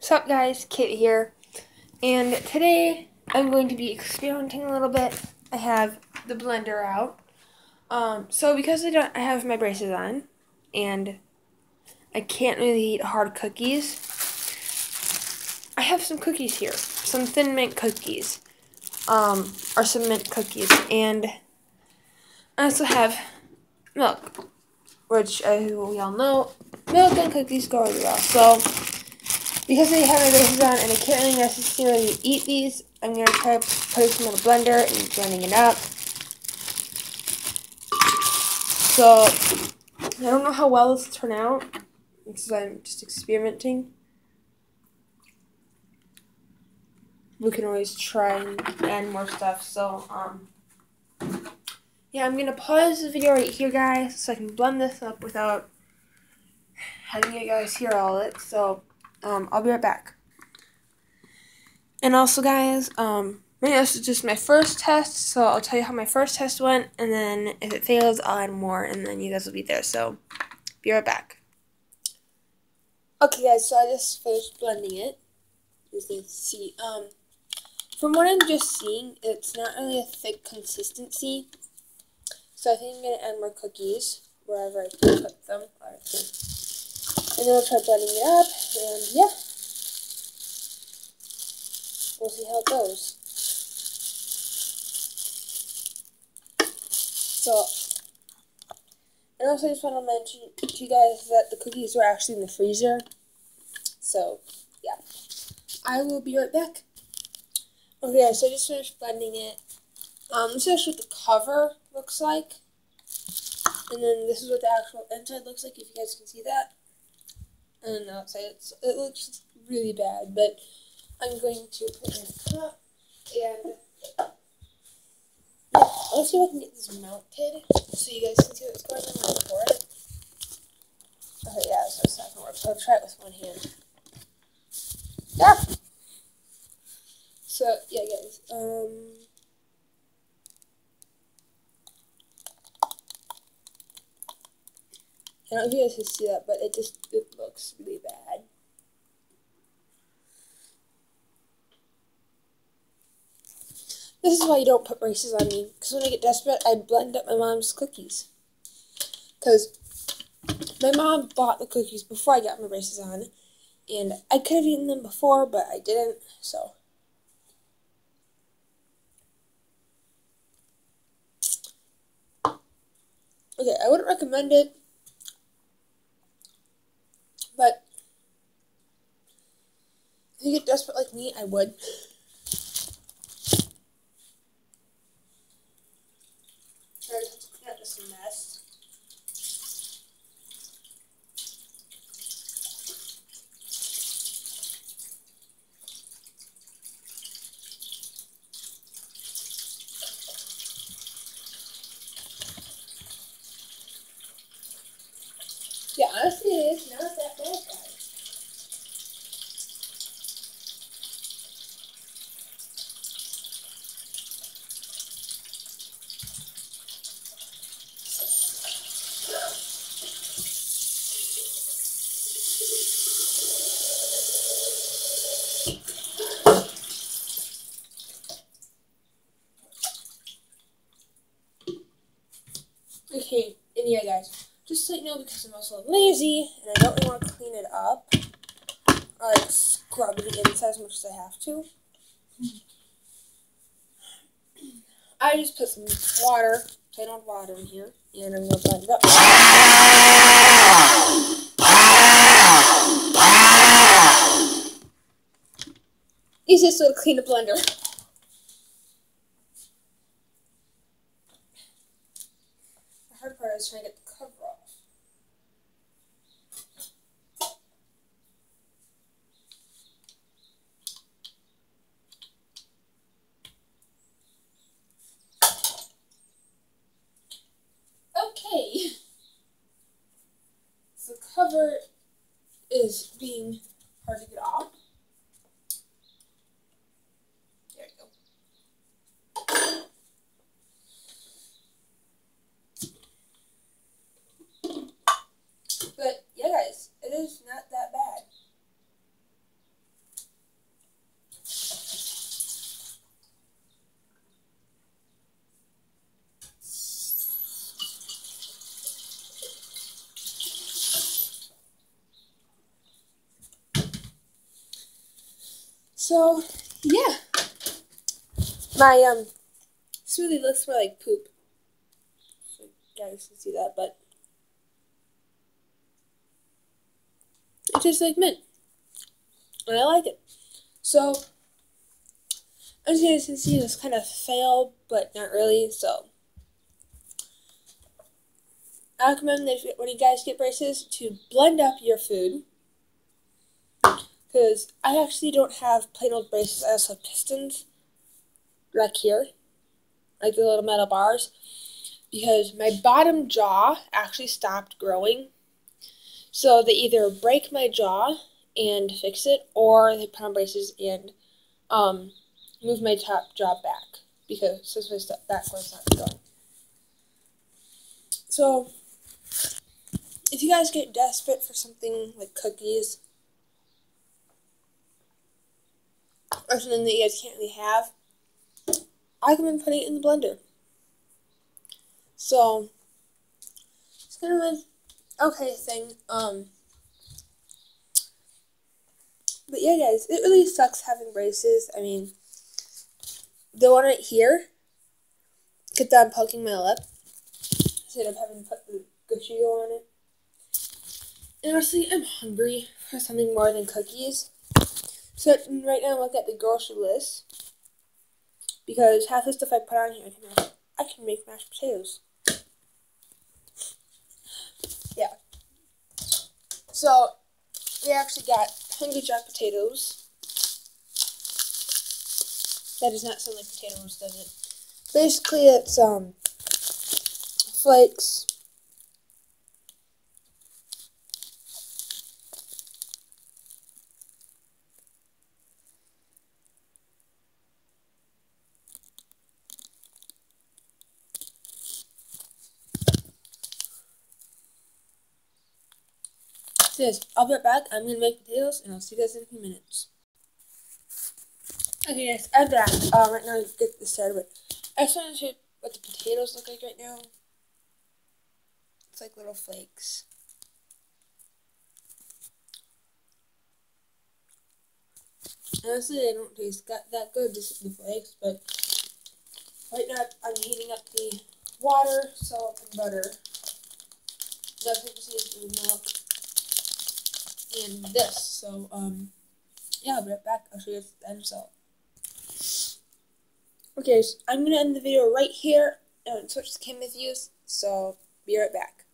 What's up guys, Kit here, and today I'm going to be experimenting a little bit. I have the blender out. Um, so because I don't I have my braces on, and I can't really eat hard cookies, I have some cookies here, some Thin Mint cookies, um, or some mint cookies, and I also have milk, which as we all know, milk and cookies go really well. So because I have my braces on and I can't really necessarily eat these, I'm going to try putting some in a blender and blending it up. So, I don't know how well this will turn out, because I'm just experimenting. We can always try and add more stuff, so, um, yeah, I'm going to pause the video right here, guys, so I can blend this up without having you guys hear all of it, so... Um, I'll be right back. And also, guys, um, this is just my first test, so I'll tell you how my first test went, and then if it fails, I'll add more, and then you guys will be there. So, be right back. Okay, guys, so I just finished blending it. As you see, um, from what I'm just seeing, it's not really a thick consistency. So I think I'm gonna add more cookies wherever I put them. And then I'll try blending it up, and yeah. We'll see how it goes. So, and also I just want to mention to you guys that the cookies were actually in the freezer. So, yeah. I will be right back. Okay, so I just finished blending it. Um, this is what the cover looks like. And then this is what the actual inside looks like, if you guys can see that and outside it's, it looks really bad, but I'm going to put a cup and yeah, let's see if I can get this mounted so you guys can see what's going on for it. Okay, yeah, so it's not gonna work, so I'll try it with one hand. Yeah. So yeah, guys. Um. I don't know if you guys can see that, but it just it looks really bad. This is why you don't put braces on me, because when I get desperate, I blend up my mom's cookies. Because my mom bought the cookies before I got my braces on, and I could have eaten them before, but I didn't, so. Okay, I wouldn't recommend it but if you get desperate like me, I would. Try to clean up this mess. Yeah, honestly, it is not that bad, guys. Okay, and yeah, guys just so you know, because I'm also lazy and I don't really want to clean it up, I like scrub the inside as much as I have to. I just put some water, plain old water in here, and I'm to blend it up. Easiest way to clean a blender. The hard part is trying to get the cover off. Okay. So the cover is being hard to get off. There we go. But yeah, guys, it is not that bad. So, yeah. My um smoothie looks more like poop. So you guys can see that, but it tastes like mint. And I like it. So as you guys can see this kind of failed, but not really, so I recommend that when you guys get braces to blend up your food because I actually don't have plain old braces. I also have pistons, like here, like the little metal bars, because my bottom jaw actually stopped growing. So they either break my jaw and fix it, or they put on braces and um, move my top jaw back because since my step backwards not growing. So if you guys get desperate for something like cookies or something that you guys can't really have, I recommend putting it in the blender. So it's kind of an okay thing. Um, but yeah, guys, it really sucks having braces. I mean, the one right here, get that I'm poking my lip instead of having to put the Gucci on it. And honestly, I'm hungry for something more than cookies. So right now, look at the grocery list because half the stuff I put on here, I can make, I can make mashed potatoes. Yeah. So we actually got Hungry Jack potatoes. That does not sound like potatoes, does it? Basically, it's um flakes Yes, I'll be right back. I'm gonna make potatoes and I'll see you guys in a few minutes. Okay guys, I'm back. Uh, right now, get this started with. I just want to show you what the potatoes look like right now. It's like little flakes. Honestly, they don't taste that, that good, just the flakes, but right now I'm heating up the water, salt, and butter. That's what you see is the milk and this. So, um, yeah, I'll be right back. I'll show you the end result. Okay, so I'm to end the video right here and switch to camera views, so be right back.